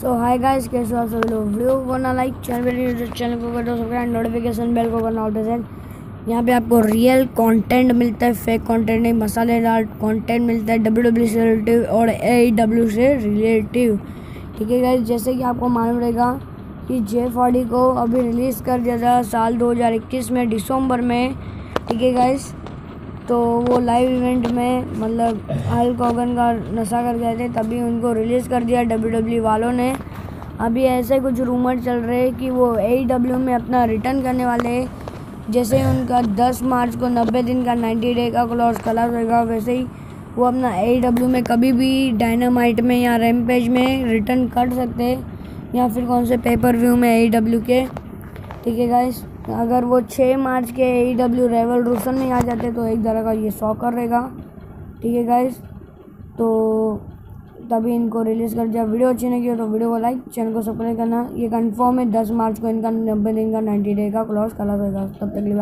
सो hi guys कैसे हो आप सभी लोग? वीडियो को करना लाइक चैनल चैनल को कर दो सब्सक्राइब नोटिफिकेशन बेल को करना ऑटोसेंड यहाँ पे आपको रियल कंटेंट मिलता है फेक कंटेंट नहीं, मसालेदार कंटेंट मिलता है डब्ल्यू डब्ल्यू से रिलेटिव और ए डब्ल्यू से रिलेटिव ठीक है गाइस जैसे कि आपको मालूम रहेगा कि जे फॉडी को अभी रिलीज़ कर दिया था साल 2021 में, दिसंबर में। ठीक है गाइस तो वो लाइव इवेंट में मतलब हल कॉगन का नशा कर गए थे, तभी उनको रिलीज़ कर दिया डब्ल्यू डब्ल्यू वालों ने। अभी ऐसे कुछ रूमर चल रहे हैं कि वो ए डब्ल्यू में अपना रिटर्न करने वाले जैसे उनका 10 मार्च को 90 दिन का 90 डे का क्लॉज खलास होगा वैसे ही वो अपना ए डब्ल्यू में कभी भी डायनामाइट में या रेमपेज में रिटर्न कर सकते हैं। या फिर कौन से पेपर व्यू में ए के। ठीक है गाइस अगर वो छः मार्च के ई डब्ल्यू रेवल रेवोल्यूशन में आ जाते तो एक तरह का ये शॉकर रहेगा ठीक है गाइस तो तभी इनको रिलीज़ कर दिया वीडियो अच्छी नहीं की तो वीडियो को लाइक चैनल को सब्सक्राइब करना। ये कंफर्म है, दस मार्च को इनका नब्बे दिन का नाइन्टी डे का क्लॉज कला रहेगा तब तक लिए